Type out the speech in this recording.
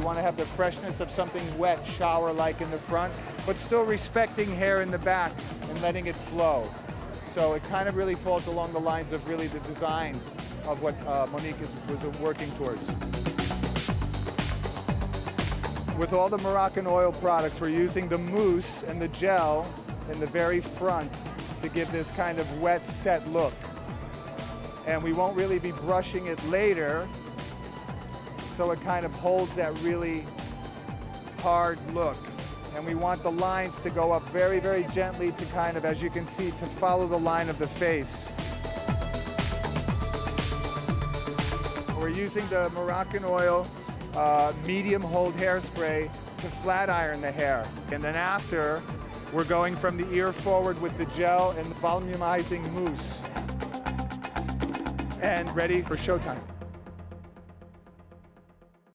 We want to have the freshness of something wet, shower-like in the front, but still respecting hair in the back and letting it flow. So it kind of really falls along the lines of really the design of what uh, Monique is, was working towards. With all the Moroccan oil products, we're using the mousse and the gel in the very front to give this kind of wet set look. And we won't really be brushing it later, so it kind of holds that really hard look. And we want the lines to go up very, very gently to kind of, as you can see, to follow the line of the face. We're using the Moroccan oil uh, medium hold hairspray to flat iron the hair. And then after, we're going from the ear forward with the gel and the volumizing mousse. And ready for showtime.